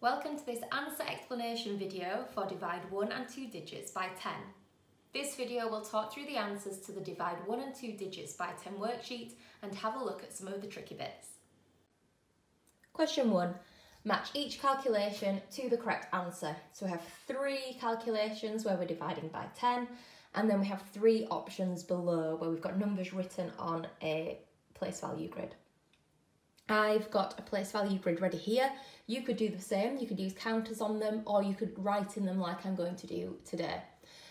Welcome to this answer explanation video for divide 1 and 2 digits by 10. This video will talk through the answers to the divide 1 and 2 digits by 10 worksheet and have a look at some of the tricky bits. Question 1. Match each calculation to the correct answer. So we have three calculations where we're dividing by 10 and then we have three options below where we've got numbers written on a place value grid. I've got a place value grid ready here. You could do the same, you could use counters on them or you could write in them like I'm going to do today.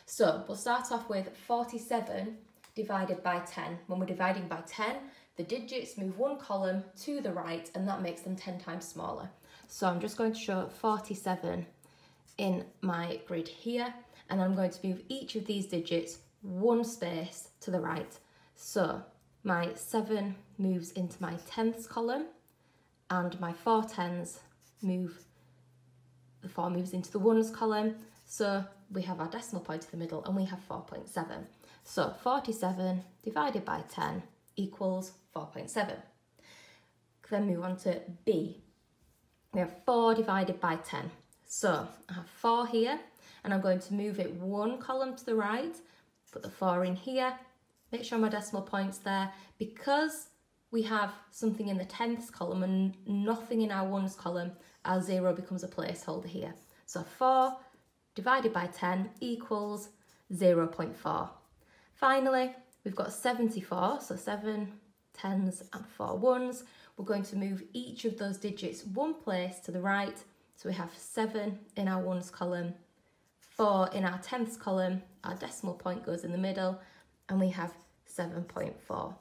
So we'll start off with 47 divided by 10. When we're dividing by 10, the digits move one column to the right and that makes them 10 times smaller. So I'm just going to show 47 in my grid here and I'm going to move each of these digits one space to the right. So my 7 moves into my tenths column and my 4 tens move, the 4 moves into the ones column. So we have our decimal point in the middle and we have 4.7. So 47 divided by 10 equals 4.7. Then move on to B. We have 4 divided by 10. So I have 4 here and I'm going to move it one column to the right, put the 4 in here, make sure my decimal point's there. Because we have something in the tenths column and nothing in our ones column, our 0 becomes a placeholder here. So 4 divided by 10 equals 0 0.4. Finally, we've got 74, so 7 tens and 4 ones. We're going to move each of those digits one place to the right. So we have 7 in our ones column, 4 in our tenths column, our decimal point goes in the middle, and we have 7.4.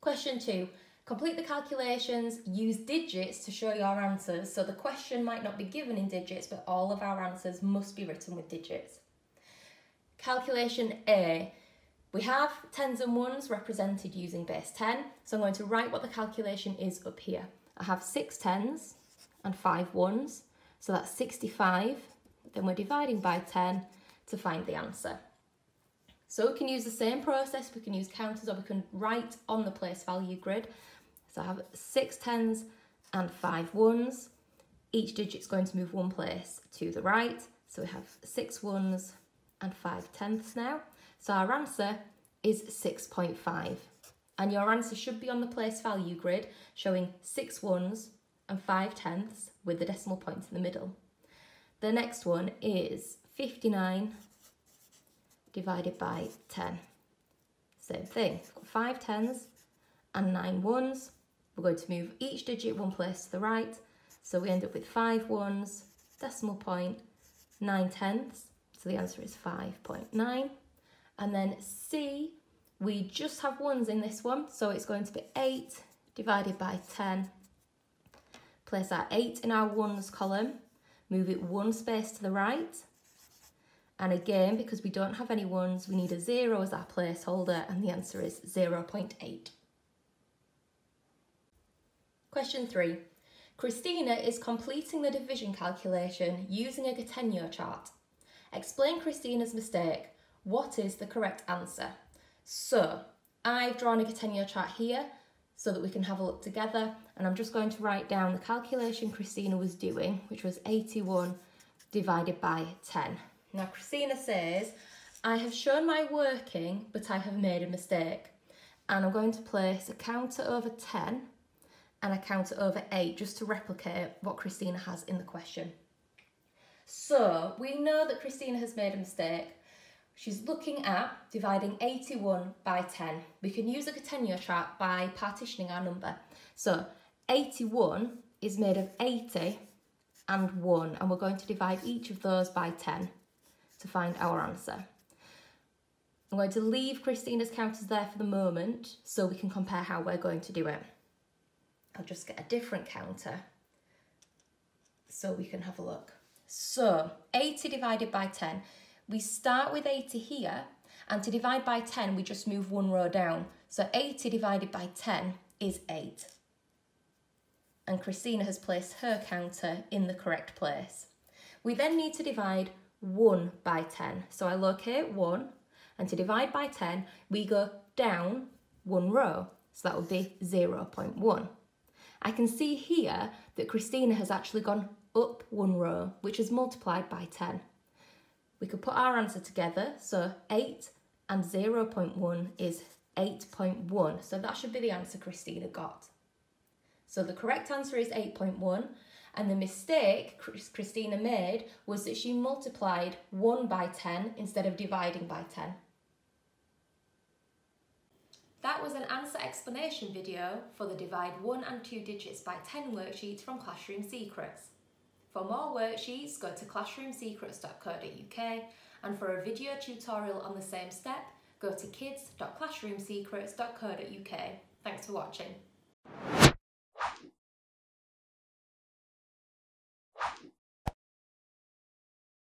Question 2. Complete the calculations, use digits to show your answers. So the question might not be given in digits, but all of our answers must be written with digits. Calculation A. We have tens and ones represented using base 10. So I'm going to write what the calculation is up here. I have six tens and five ones. So that's 65. Then we're dividing by 10 to find the answer. So we can use the same process, we can use counters or we can write on the place value grid. So I have six tens and five ones. Each digit's going to move one place to the right. So we have six ones and five tenths now. So our answer is 6.5. And your answer should be on the place value grid showing six ones and five tenths with the decimal point in the middle. The next one is 59 divided by 10. Same thing, five tens and nine ones. We're going to move each digit one place to the right. So we end up with five ones, decimal point, nine tenths. So the answer is 5.9. And then C, we just have ones in this one. So it's going to be eight divided by 10. Place our eight in our ones column, move it one space to the right. And again, because we don't have any ones, we need a zero as our placeholder and the answer is 0.8. Question three. Christina is completing the division calculation using a Gattegno chart. Explain Christina's mistake. What is the correct answer? So, I've drawn a Gattegno chart here so that we can have a look together and I'm just going to write down the calculation Christina was doing, which was 81 divided by 10. Now Christina says, I have shown my working, but I have made a mistake. And I'm going to place a counter over 10 and a counter over 8 just to replicate what Christina has in the question. So we know that Christina has made a mistake. She's looking at dividing 81 by 10. We can use a Gattegno chart by partitioning our number. So 81 is made of 80 and 1 and we're going to divide each of those by 10 to find our answer. I'm going to leave Christina's counters there for the moment so we can compare how we're going to do it. I'll just get a different counter so we can have a look. So 80 divided by 10, we start with 80 here and to divide by 10 we just move one row down. So 80 divided by 10 is 8. And Christina has placed her counter in the correct place. We then need to divide 1 by 10. So I locate 1 and to divide by 10 we go down one row. So that would be 0 0.1. I can see here that Christina has actually gone up one row, which is multiplied by 10. We could put our answer together, so 8 and 0.1 is 8.1, so that should be the answer Christina got. So the correct answer is 8.1, and the mistake Christina made was that she multiplied 1 by 10 instead of dividing by 10. That was an answer explanation video for the Divide 1 and 2 digits by 10 worksheet from Classroom Secrets. For more worksheets, go to classroomsecrets.co.uk and for a video tutorial on the same step, go to kids.classroomsecrets.co.uk. Thanks for watching.